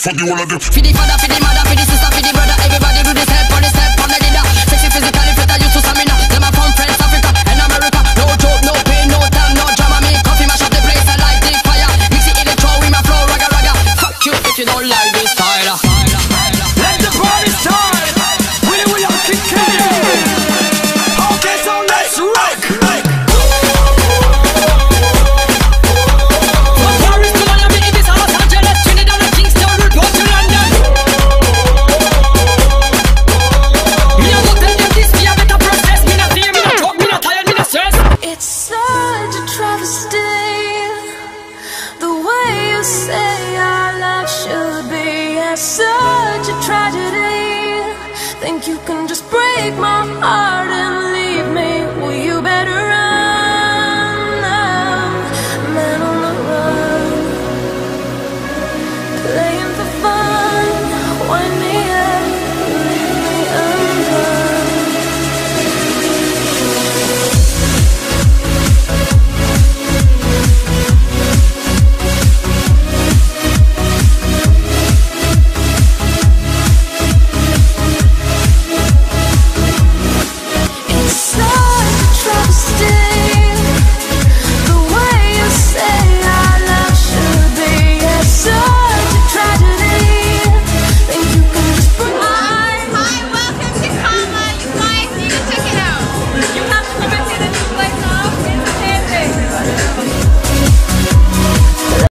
for the whole of the. For the father, for the mother, for the sister. such a tragedy. Think you can just break my heart